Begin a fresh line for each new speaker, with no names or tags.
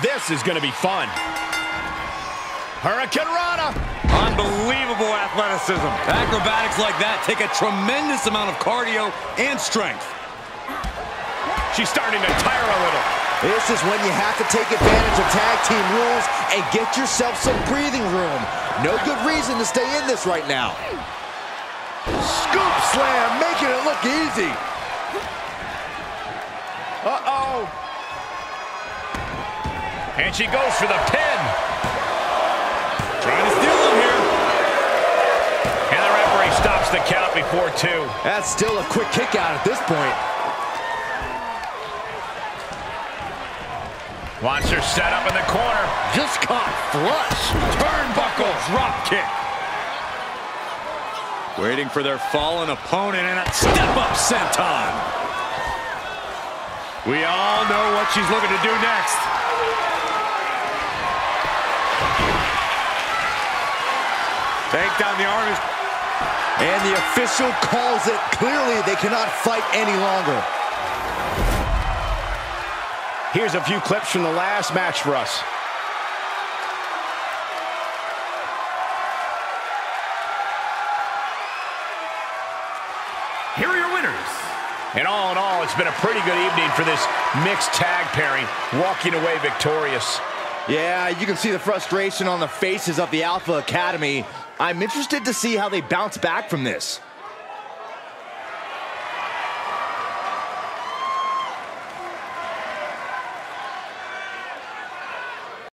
This is going to be fun. Hurricanrana.
Unbelievable athleticism. Acrobatics like that take a tremendous amount of cardio and strength.
She's starting to tire a little.
This is when you have to take advantage of tag team rules and get yourself some breathing room. No good reason to stay in this right now.
Scoop slam, making it look easy. Uh-oh. And she goes for the pin.
Trying to steal him here.
And the referee stops the count before two.
That's still a quick kick out at this point.
Wants her set up in the corner. Just caught flush. Turnbuckle drop kick.
Waiting for their fallen opponent and a step-up senton.
We all know what she's looking to do next.
Take down the arm.
And the official calls it. Clearly, they cannot fight any longer.
Here's a few clips from the last match for us. Here are your winners. And all in all, it's been a pretty good evening for this mixed tag pairing, walking away victorious.
Yeah, you can see the frustration on the faces of the Alpha Academy. I'm interested to see how they bounce back from this.